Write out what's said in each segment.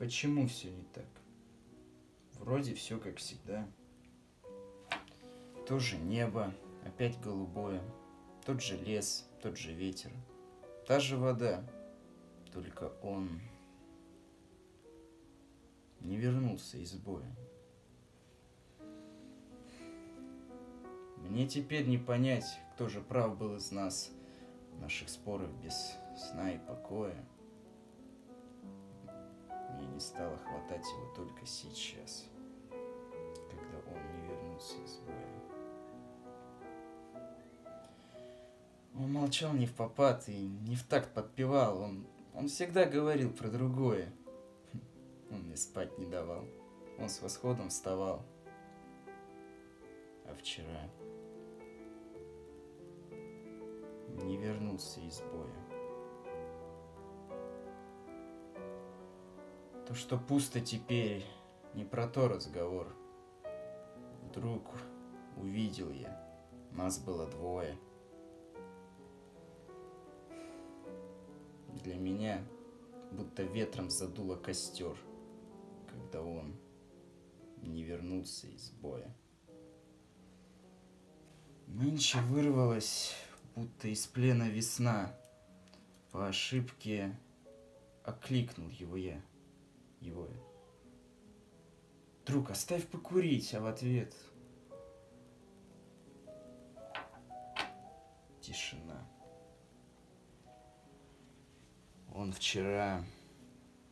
Почему все не так? Вроде все как всегда. Тоже небо, опять голубое. Тот же лес, тот же ветер. Та же вода. Только он не вернулся из боя. Мне теперь не понять, кто же прав был из нас, наших споров без сна и покоя. Не стало хватать его только сейчас, когда он не вернулся из боя. Он молчал не в попад и не в такт подпевал, он, он всегда говорил про другое. Он мне спать не давал, он с восходом вставал. А вчера не вернулся из боя. То, что пусто теперь, не про то разговор. Вдруг увидел я, нас было двое. Для меня будто ветром задуло костер, когда он не вернулся из боя. Нынче вырвалась, будто из плена весна. По ошибке окликнул его я его. Друг, оставь покурить, а в ответ... Тишина. Он вчера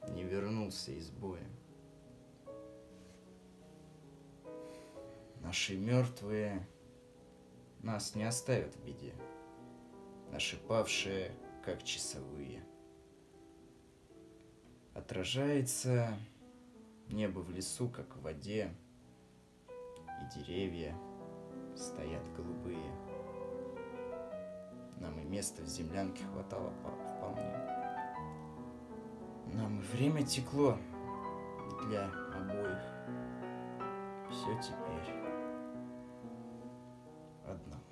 не вернулся из боя. Наши мертвые нас не оставят в беде. Наши павшие, как часовые – Отражается небо в лесу, как в воде, и деревья стоят голубые. Нам и места в землянке хватало вполне. Нам и время текло для обоих. Все теперь одному.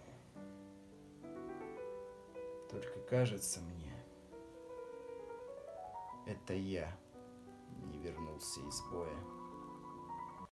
Только кажется мне, это я не вернулся из боя.